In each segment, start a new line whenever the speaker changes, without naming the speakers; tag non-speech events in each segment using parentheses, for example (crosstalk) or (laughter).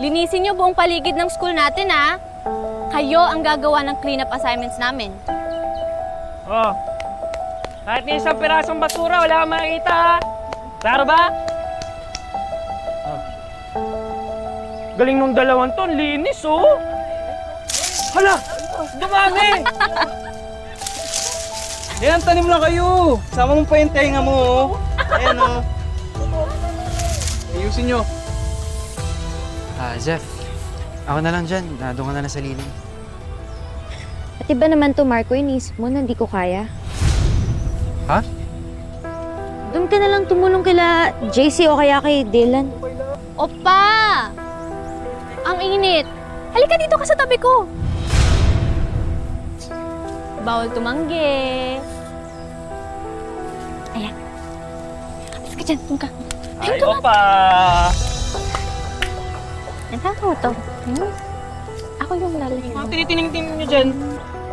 Linisin niyo buong paligid ng school natin, ha? Kayo ang gagawa ng cleanup assignments namin.
Oh. Kahit ni isang pirasong basura, wala kang makikita ha. Klaro ba? Oh. Galing nung dalawang to, ang linis oh. Hala! Dumami!
Ayan, tanim lang kayo. Sama mo pa yung tenga mo, oh. Ayan, oh. Ayusin nyo.
Ah, Jeff. Ako na lang dyan. Ah, doon ka na lang sa lilim.
At iba naman to, Marco, iniisip mo na hindi ko kaya.
Ha?
Doon ka na lang tumulong kila JC o kaya kay Dylan.
Opa! Ang init. Halika dito ka sa tabi ko. Bawal tumanggi. Ayan. Alis ka dyan. Doon ka.
Ay, opa!
Nakakawa to. Hmm? Ako yung lalaki.
Mga tinitingin nyo dyan.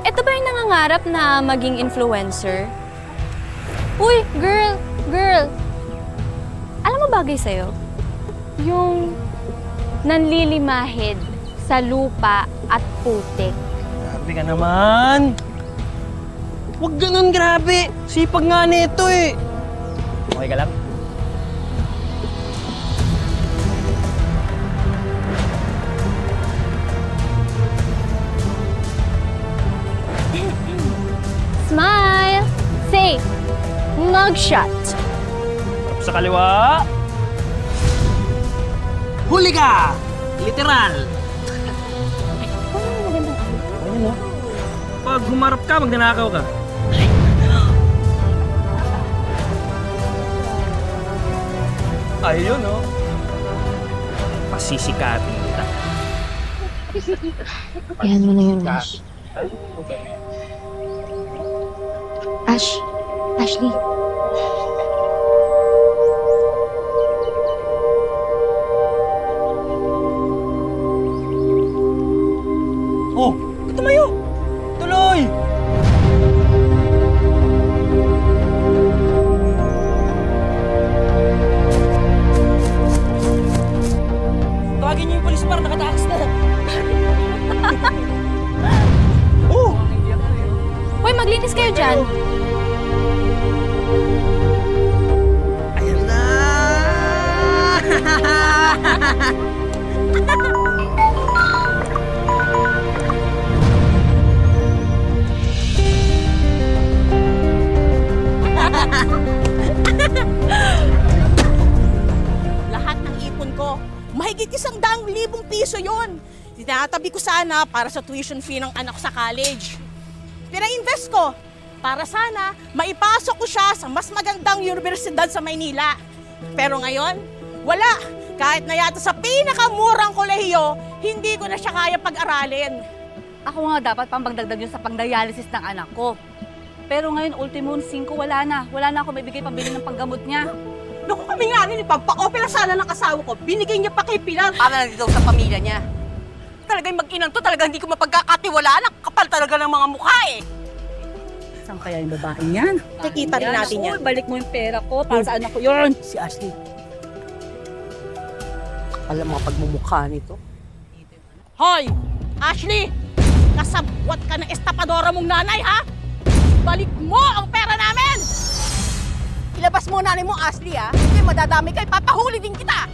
Ito ba yung nangangarap na maging influencer? Uy, girl! Girl! Alam mo bagay sa'yo? Yung nanlilimahid sa lupa at putik.
Grabe ka naman. Huwag ganun, grabe. Sipag nga nito eh. Okay ka lang?
Say, mugshot!
Sa kaliwa. Huli ka! Literal. Ayun. Pag humarap ka, magnanakaw ka. Ayun oh. Pasisikatin kita.
Yan mo na yun, Ash. Ash. Ashley.
Oh! Tumayo! Tuloy! Tawagin niyo yung polis para nakatakas na. (laughs) oh!
Hoy, maglinis kayo dyan. (laughs)
lahat ng ipon ko. Mahigit isang daang libong piso yon. Tinatabi ko sana para sa tuition fee ng anak ko sa college. Pina-invest ko para sana maipasok ko siya sa mas magandang universidad sa Maynila. Pero ngayon, wala. Kahit na yata sa pinakamurang kolehiyo, hindi ko na siya kaya pag-aralin.
Ako nga dapat pang pangdagdag yun sa pang-dialysis ng anak ko. Pero ngayon, ultimo 5, wala na. Wala na ako may bigay pambili ng panggamot niya.
Naku kami nga rin, ipagpa-opera sana ng asawa ko. Binigay niya pa kay Pilar.
Para lang dito sa pamilya niya. Talagang mag-inang to, talagang hindi ko mapagkakatiwalaan. Ang kapal talaga ng mga mukha eh.
Saan kaya yung babae niyan?
Nakikita rin natin yan.
Balik mo yung pera ko para sa anak ko yun.
Si Ashley. Alam mga pagmumukha nito. Hoy! Ashley! Kasabwat ka ng estapadora mong nanay, ha? Balik mo ang pera namin!
Ilabas mo nanay mo, Ashley ah. Hindi, madadami kayo. Papahuli din kita.